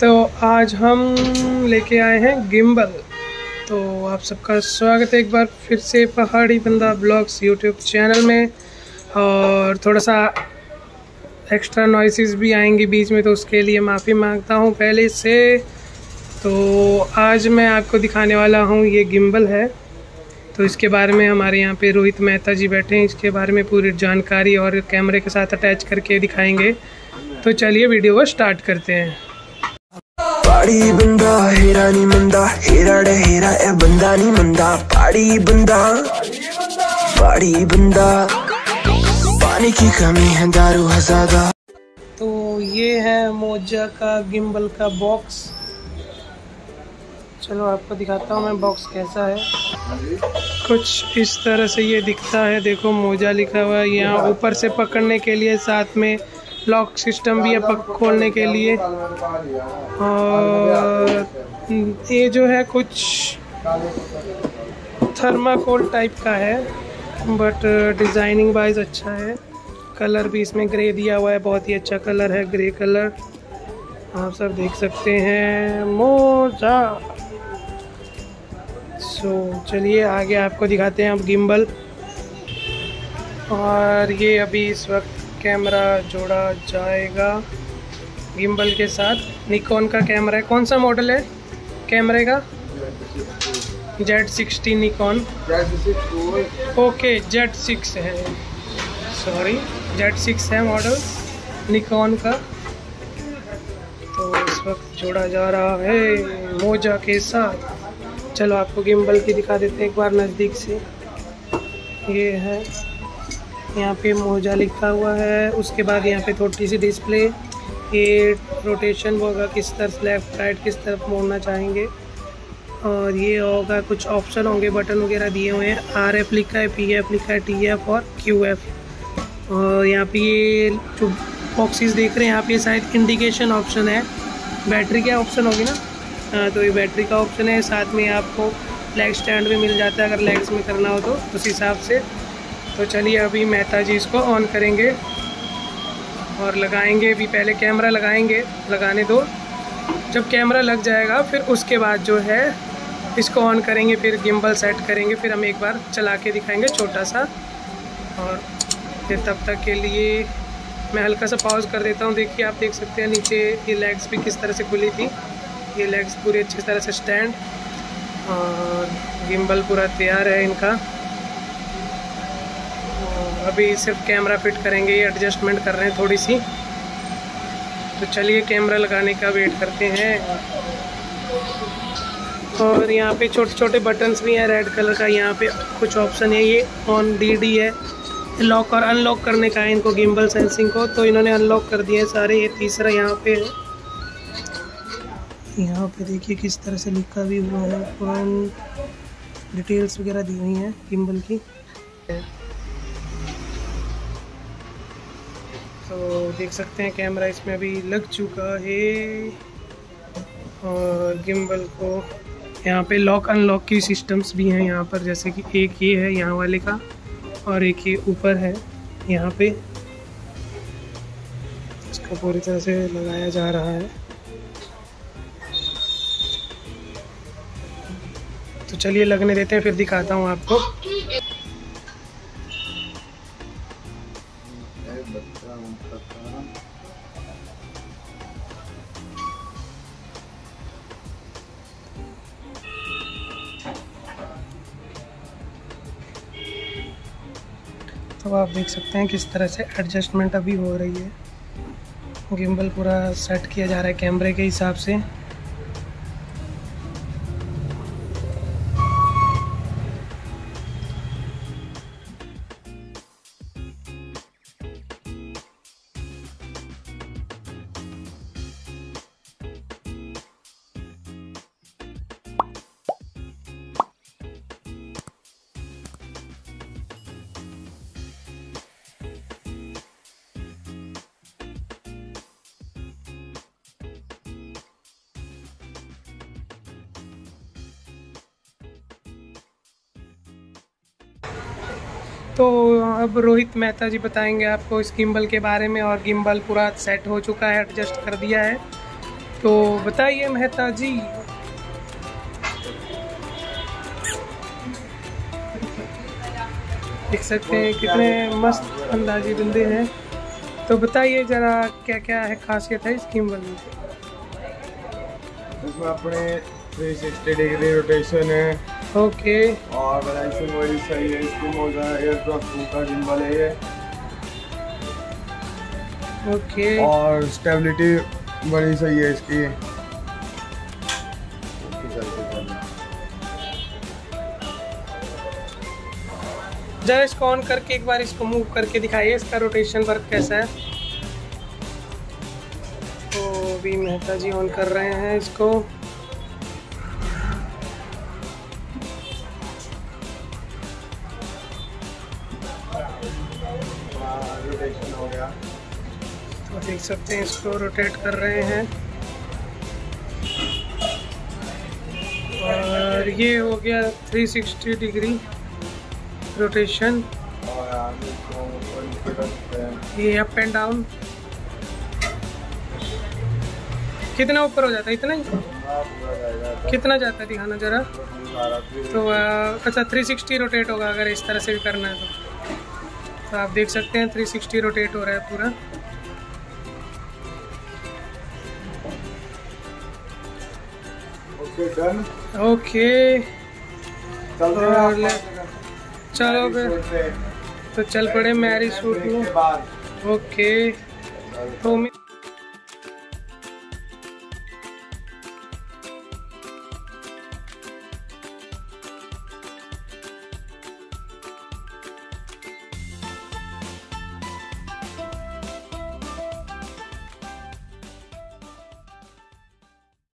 तो आज हम लेके आए हैं गिम्बल। तो आप सबका स्वागत है एक बार फिर से पहाड़ी बंदा ब्लॉग्स यूट्यूब चैनल में। और थोड़ा सा एक्स्ट्रा नॉइसेस भी आएँगी बीच में तो उसके लिए माफ़ी माँगता हूँ पहले से। तो आज मैं आपको दिखाने वाला हूँ, ये गिम्बल है। तो इसके बारे में हमारे यहाँ पे रोहित मेहता जी बैठे हैं, इसके बारे में पूरी जानकारी और कैमरे के साथ अटैच करके दिखाएँगे। तो चलिए वीडियो को स्टार्ट करते हैं। ਪਾੜੀ ਬੰਦਾ ਹੀਰਾ ਨਹੀਂ ਮੰਦਾ ਹੀਰਾ ਡੇ ਹੀਰਾ ਇਹ ਬੰਦਾ ਨਹੀਂ ਮੰਦਾ ਪਾੜੀ ਬੰਦਾ ਪਾੜੀ ਬੰਦਾ पानी की कमी है दारू है ज्यादा तो ये है मोजा का गिम्बल का बॉक्स चलो आपको दिखाता हूँ मैं बॉक्स कैसा है कुछ इस तरह से ये दिखता है देखो मोजा लिखा हुआ है यहाँ ऊपर से पकड़ने के लिए साथ में लॉक सिस्टम भी है खोलने के लिए। और ये जो है कुछ थर्माकोल टाइप का है बट डिज़ाइनिंग वाइज अच्छा है। कलर भी इसमें ग्रे दिया हुआ है, बहुत ही अच्छा कलर है ग्रे कलर आप सब देख सकते हैं। मोजा। सो चलिए आगे आपको दिखाते हैं अब गिम्बल और ये अभी इस वक्त कैमरा जोड़ा जाएगा गिम्बल के साथ। निकॉन का कैमरा है। कौन सा मॉडल है? कैमरे का? Z sixty Nikon okay Z six है। सॉरी जेड सिक्स है मॉडल निकॉन का। तो इस वक्त जोड़ा जा रहा है मोजा के साथ। चलो आपको गिम्बल की दिखा देते हैं एक बार नज़दीक से। ये है। यहाँ पे मोजा लिखा हुआ है। उसके बाद यहाँ पे थोड़ी सी डिस्प्ले ये रोटेशन होगा किस तरफ़ लेफ़्ट राइट किस तरफ़ मोड़ना चाहेंगे। और ये होगा, कुछ ऑप्शन होंगे बटन वगैरह दिए हुए हैं। आर एफ़ लिखा है पी एफ़ लिखा है टी एफ़ और क्यू एफ़ और यहाँ पे ये जो बॉक्सेस देख रहे हैं, यहाँ पे शायद इंडिकेशन ऑप्शन है। बैटरी का ऑप्शन होगी ना? हाँ तो ये बैटरी का ऑप्शन है। साथ में आपको लेग स्टैंड भी मिल जाता है, अगर लेग्स में करना हो तो। उस हिसाब से तो चलिए अभी मेहता जी इसको ऑन करेंगे और लगाएँगे भी पहले कैमरा लगाएँगे, लगाने दो। जब कैमरा लग जाएगा, फिर उसके बाद जो है इसको ऑन करेंगे, फिर गिम्बल सेट करेंगे, फिर हम एक बार चला के दिखाएँगे छोटा सा। और फिर तब तक के लिए मैं हल्का सा पॉज कर देता हूँ। देखिए, आप देख सकते हैं नीचे ये लेग्स भी किस तरह से खुली थी। ये लेग्स पूरी अच्छी तरह से स्टैंड और गिम्बल पूरा तैयार है इनका। अभी सिर्फ़ कैमरा फिट करेंगे, ये एडजस्टमेंट कर रहे हैं थोड़ी सी तो चलिए कैमरा लगाने का वेट करते हैं। और यहाँ पे छोटे छोटे बटन्स भी हैं रेड कलर का यहाँ पे कुछ ऑप्शन है, ये ऑन डी डी है। लॉक और अनलॉक करने का है इनको गिम्बल सेंसिंग को। तो इन्होंने अनलॉक कर दिए सारे, ये तीसरा यहाँ पे है। यहाँ पे देखिए किस तरह से लिखा भी हुआ है डिटेल्स वगैरह दी हुई हैं गिम्बल की। तो देख सकते हैं कैमरा इसमें अभी लग चुका है। और गिम्बल को यहाँ पे लॉक अनलॉक की सिस्टम्स भी हैं यहाँ पर, जैसे कि एक ये है यहाँ वाले का और एक ये ऊपर है यहाँ पे। इसको पूरी तरह से लगाया जा रहा है। तो चलिए लगने देते हैं, फिर दिखाता हूँ आपको। तो आप देख सकते हैं किस तरह से एडजस्टमेंट अभी हो रही है। गिम्बल पूरा सेट किया जा रहा है कैमरे के हिसाब से। तो अब रोहित मेहता जी बताएँगे आपको इस गिम्बल के बारे में और गिम्बल पूरा सेट हो चुका है एडजस्ट कर दिया है। तो बताइए मेहता जी। देख सकते हैं कितने मस्त अंदाजी बंदे हैं। तो बताइए जरा क्या क्या है खासियत है इस गिम्बल में? इसमें अपने 360 डिग्री रोटेशन है। ओके। और बैलेंसिंग वही सही है इसकी मोजा एयरक्राफ्ट का गिम्बल है ये ओके। और स्टेबिलिटी बड़ी सही है इसकी। जरा इसको ऑन करके एक बार इसको मूव करके दिखाइए इसका रोटेशन वर्क कैसा है। तो अभी मेहता जी ऑन कर रहे हैं इसको। हो गया। तो देख सकते हैं इसको रोटेट कर रहे हैं। और ये हो गया 360 डिग्री रोटेशन ये अप एंड डाउन कितना ऊपर हो जाता है? इतना ही? कितना जाता है? दिखाना जरा। तो अच्छा 360 रोटेट होगा अगर इस तरह से भी करना है तो। तो आप देख सकते हैं 360 रोटेट हो रहा है पूरा। ओके डन ओके और। चलो फिर। तो चल पड़े मैरिज सूट में। ओके तो